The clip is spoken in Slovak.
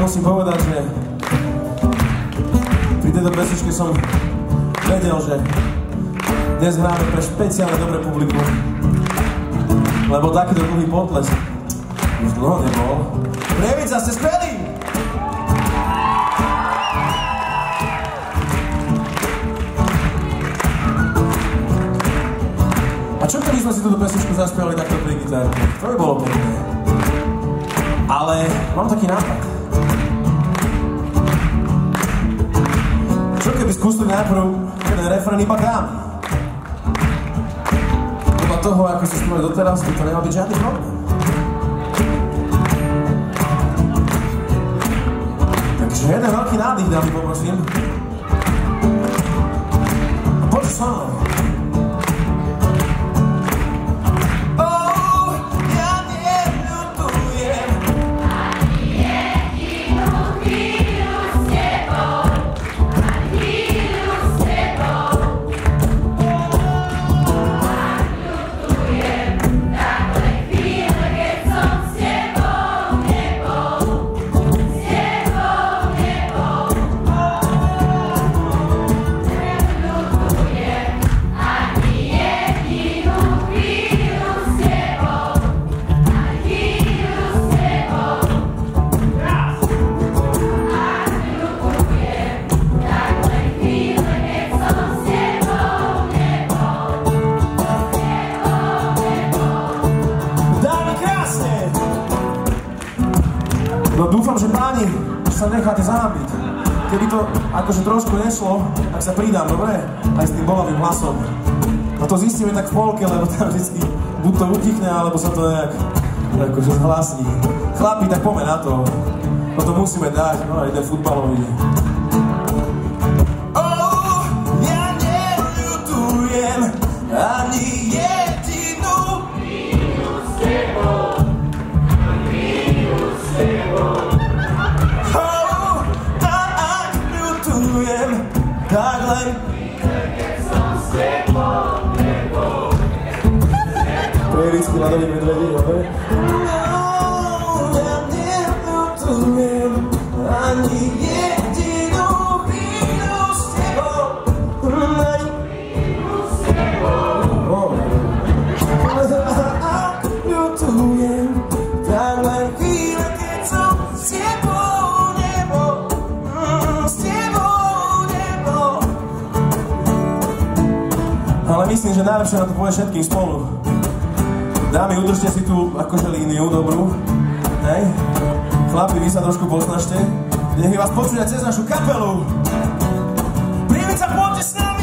musím povedať, že pri tejto pesničke som vedel, že dnes hráme pre špeciálne dobré publikum. Lebo takýto dlhý potles už dlho nebol. Prievidza, ste skvelí! A čo keby sme si túto pesničku zaspievali takto pri gitárke? To by bolo pekné. Ale mám taký nápad. Keby skúsili najprv ten refrén iba dámy? Podľa toho, ako si spomínali doteraz, to nemá byť žiadny problém. Takže jeden veľký nádych, dámy, poprosím. A poďte sa mnou. Sa necháte zahambiť. Keby to akože trošku nešlo, tak sa pridám, dobre? Aj s tým bolavým hlasom. No to zistíme tak v polke, lebo tam vždy buď to utichne, alebo sa to nejak akože zhlasní. Chlapi, tak poďme na to. No to musíme dať, no aj ten futbalový. Prejrícky ľadový medvedí, dobre? Ani jedinú chvíľu s tebou. Ani Oh. A ľutujem, tak len chvíle, keď som s tebou nebol. Mm, s tebou nebol. Ale myslím, že najlepšie na to povie všetkým spolu. Dámy, udržte si tú akože líniu dobrú. Hej? Chlapi, vy sa trošku posnažte. Nech je vás počuť aj cez našu kapelu. Prievica, poďte s nami!